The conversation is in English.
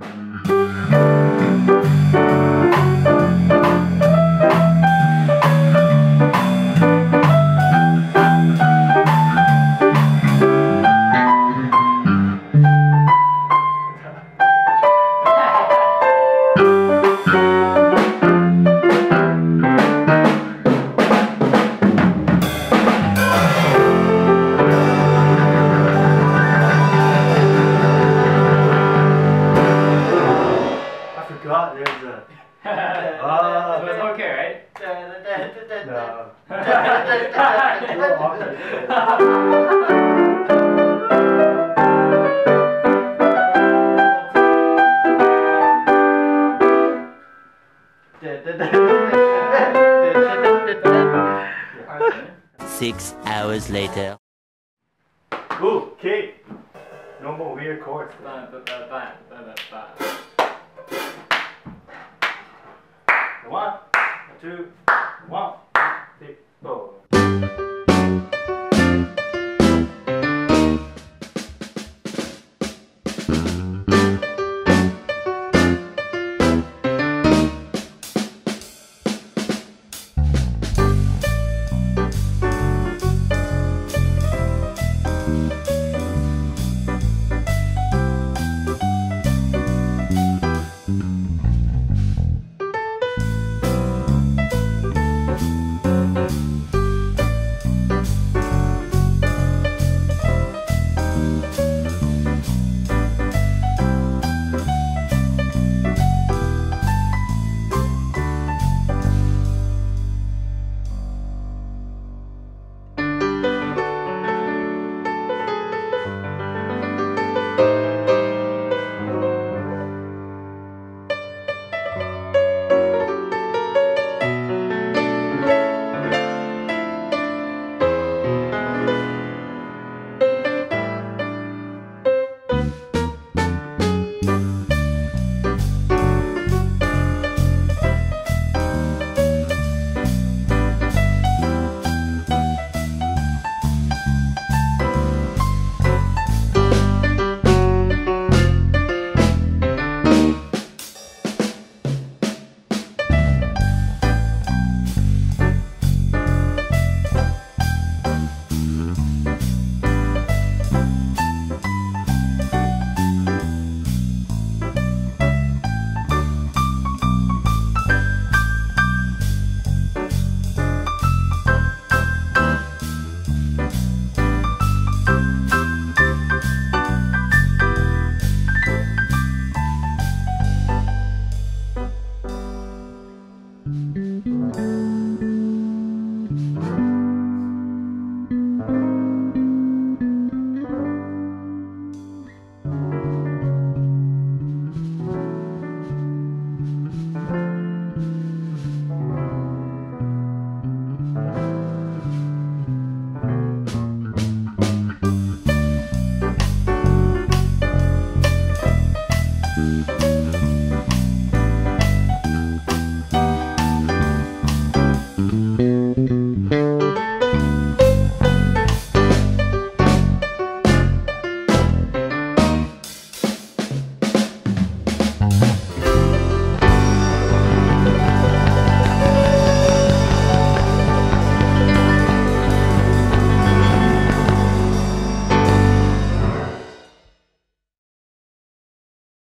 I forgot there's a. Ah. so it's okay, right? No. A little awkward. Six hours later. Ooh, Kate. No more weird chords. Ba, ba, ba, two, one, three. Thank